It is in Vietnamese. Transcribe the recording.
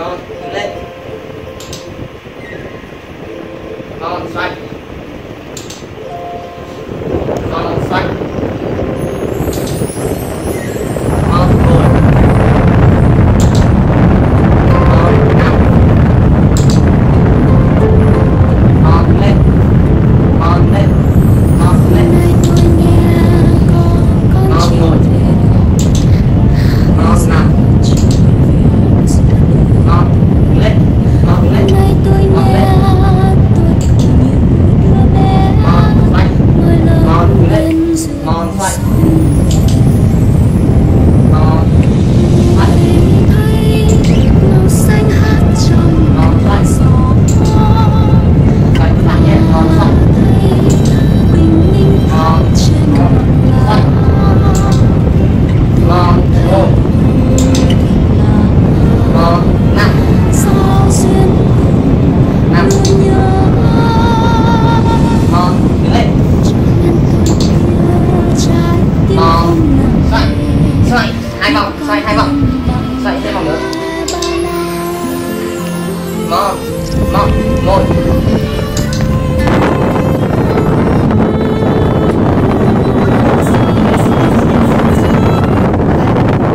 감사합니다. xoay hai vòng xoay hai vòng. Xoay thêm vòng nữa. Một một một.